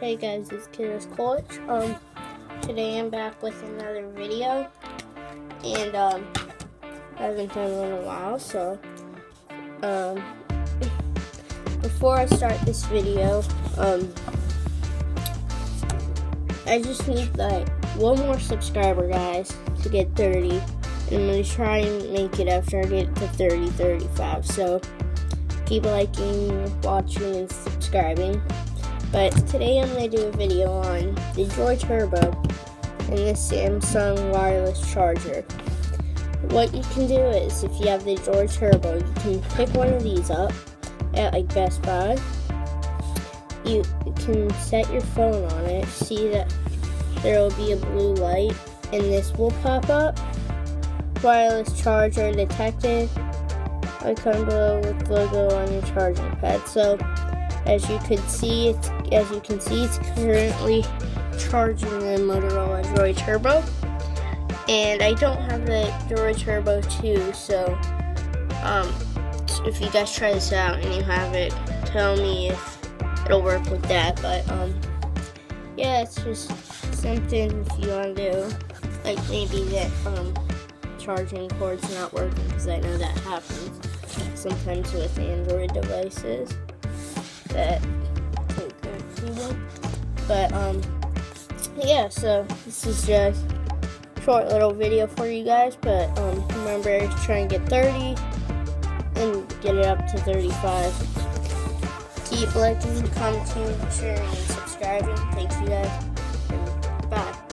Hey guys, it's Kiddos Coach. Um, today I'm back with another video, and um, I haven't done one in a while. So, um, before I start this video, um, I just need like one more subscriber, guys, to get 30, and I'm gonna try and make it after I get to 30, 35. So, keep liking, watching, and subscribing. But today I'm going to do a video on the Droid Turbo and the Samsung wireless charger. What you can do is, if you have the Droid Turbo, you can pick one of these up at like Best Buy. You can set your phone on it, see that there will be a blue light, and this will pop up. Wireless charger detected. Icon below with logo on your charging pad. So as you can see, it's as you can see, it's currently charging the Motorola Droid Turbo, and I don't have the Droid Turbo 2. So, um, if you guys try this out and you have it, tell me if it'll work with that. But um, yeah, it's just something if you want to do, like maybe that um charging cord's not working because I know that happens sometimes with Android devices that But um yeah, so this is just short little video for you guys, but um remember to try and get 30 and get it up to 35. Keep liking, commenting, sharing, and subscribing. Thank you guys.